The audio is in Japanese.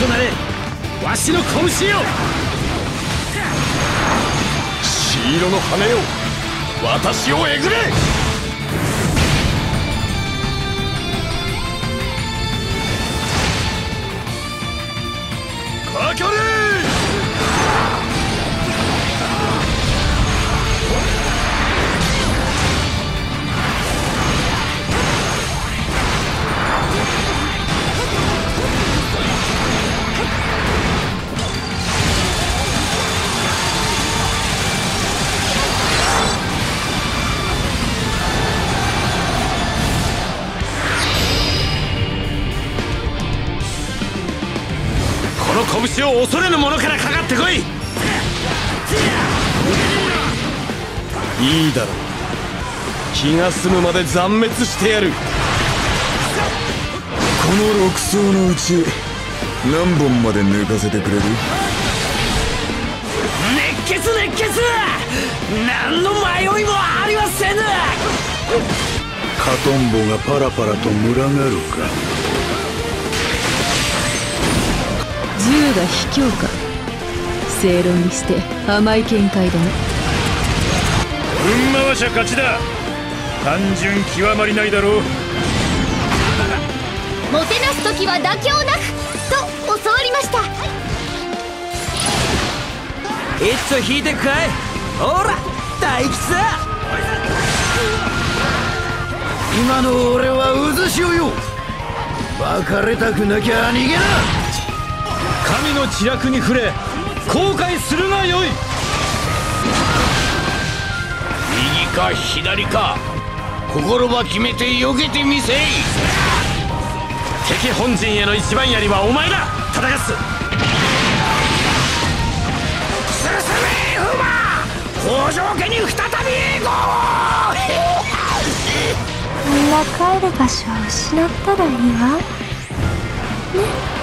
となれ。わしの拳よ。シーロの羽よ。私をえぐれ。の拳を恐れぬ者からかかってこい。いいだろう。気が済むまで残滅してやる。この六層のうち何本まで抜かせてくれる？熱血熱血！何の迷いもありませぬ！カトンボがパラパラと群がるか銃が卑怯か。正論にして甘い見解だね運回しゃ勝ちだ。単純極まりないだろう。もてなす時は妥協なくと教わりました。いっそ引いてくかい。ほら大吉だ。今の俺は渦潮よ。別れたくなきゃ逃げな神の知略に触れ後悔するがよい。右か左か心は決めて避けてみせい。敵本陣への一番槍はお前だ。忠勝北条家に再び行こう。みんな帰る場所を失ったらいいわ。ね。